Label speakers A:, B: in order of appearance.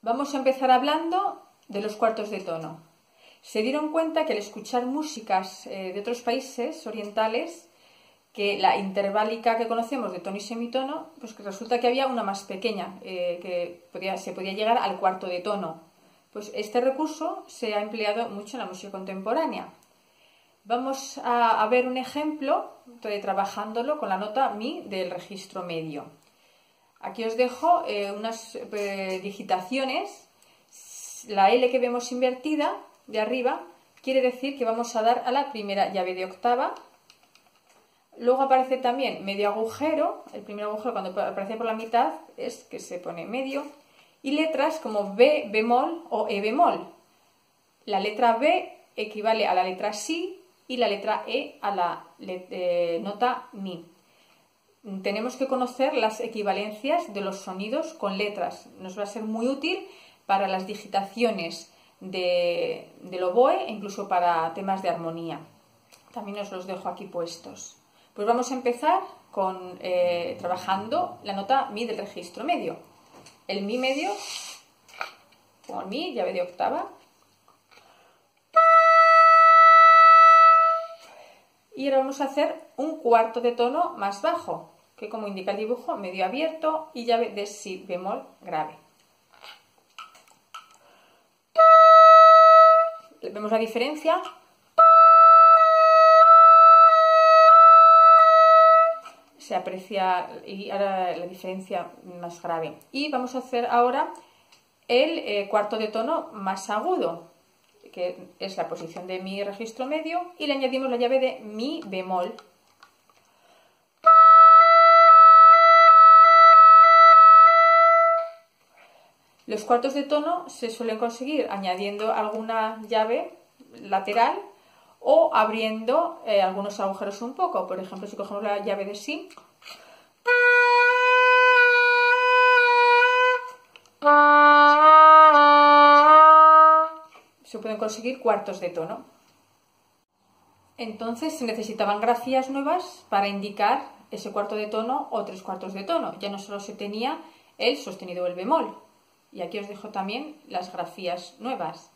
A: Vamos a empezar hablando de los cuartos de tono. Se dieron cuenta que al escuchar músicas eh, de otros países orientales, que la interválica que conocemos de tono y semitono, pues que resulta que había una más pequeña, eh, que se podía llegar al cuarto de tono. Pues este recurso se ha empleado mucho en la música contemporánea. Vamos a, ver un ejemplo de, trabajándolo con la nota Mi del registro medio. Aquí os dejo eh, unas eh, digitaciones. La L que vemos invertida de arriba quiere decir que vamos a dar a la primera llave de octava. Luego aparece también medio agujero. El primer agujero cuando aparece por la mitad es que se pone medio. Y letras como B bemol o E bemol. La letra B equivale a la letra Si y la letra E a la eh, nota Mi tenemos que conocer las equivalencias de los sonidos con letras. Nos va a ser muy útil para las digitaciones de, del oboe e incluso para temas de armonía. También os los dejo aquí puestos. Pues vamos a empezar con eh, trabajando la nota mi del registro medio. El mi medio, con mi, llave de octava. Y ahora vamos a hacer un cuarto de tono más bajo que como indica el dibujo, medio abierto y llave de si bemol grave. Vemos la diferencia. Se aprecia y ahora la diferencia más grave. Y vamos a hacer ahora el eh, cuarto de tono más agudo, que es la posición de mi registro medio, y le añadimos la llave de mi bemol Los cuartos de tono se suelen conseguir añadiendo alguna llave lateral o abriendo eh, algunos agujeros un poco. Por ejemplo, si cogemos la llave de Si, se pueden conseguir cuartos de tono. Entonces se necesitaban grafías nuevas para indicar ese cuarto de tono o tres cuartos de tono. Ya no solo se tenía el sostenido o el bemol. Y aquí os dejo también las grafías nuevas.